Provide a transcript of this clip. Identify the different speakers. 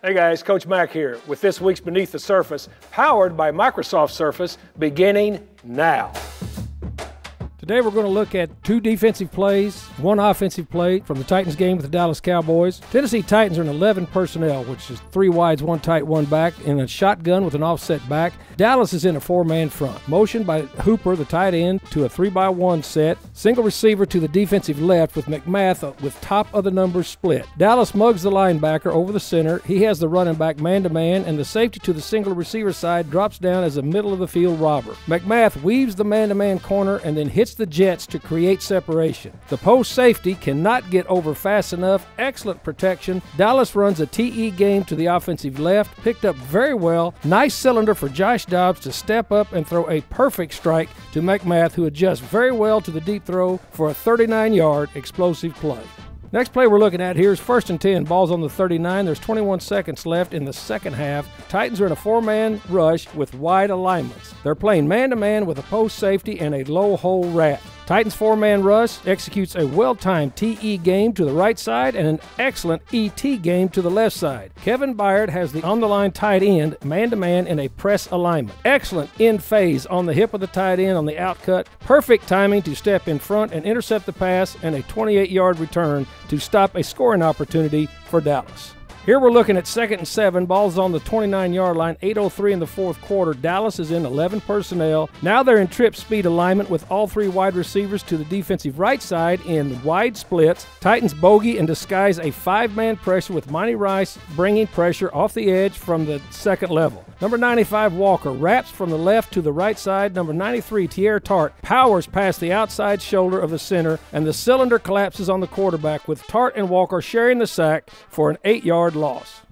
Speaker 1: Hey guys, Coach Mac here with this week's Beneath the Surface, powered by Microsoft Surface, beginning now.
Speaker 2: Today we're going to look at two defensive plays, one offensive play from the Titans game with the Dallas Cowboys. Tennessee Titans are in 11 personnel, which is three wides, one tight, one back, in a shotgun with an offset back. Dallas is in a four-man front. Motion by Hooper, the tight end, to a three-by-one set. Single receiver to the defensive left with McMath uh, with top of the numbers split. Dallas mugs the linebacker over the center. He has the running back man-to-man, and the safety to the single receiver side drops down as a middle of the field robber. McMath weaves the man-to-man corner and then hits the Jets to create separation. The post safety cannot get over fast enough. Excellent protection. Dallas runs a TE game to the offensive left, picked up very well. Nice cylinder for Josh Dobbs to step up and throw a perfect strike to McMath, who adjusts very well to the deep throw for a 39 yard explosive play. Next play we're looking at here is first and 10. Ball's on the 39. There's 21 seconds left in the second half. Titans are in a four man rush with wide alignments. They're playing man to man with a post safety and a low hole rat. Titans four man rush executes a well timed TE game to the right side and an excellent ET game to the left side. Kevin Byard has the on the line tight end man to man in a press alignment. Excellent in phase on the hip of the tight end on the outcut. Perfect timing to step in front and intercept the pass and a 28 yard return to stop a scoring opportunity for Dallas. Here we're looking at second and seven. Ball's on the 29 yard line, 8.03 in the fourth quarter. Dallas is in 11 personnel. Now they're in trip speed alignment with all three wide receivers to the defensive right side in wide splits. Titans bogey and disguise a five man pressure with Monty Rice bringing pressure off the edge from the second level. Number 95, Walker, wraps from the left to the right side. Number 93, Teair Tart, powers past the outside shoulder of the center, and the cylinder collapses on the quarterback, with Tart and Walker sharing the sack for an eight yard loss.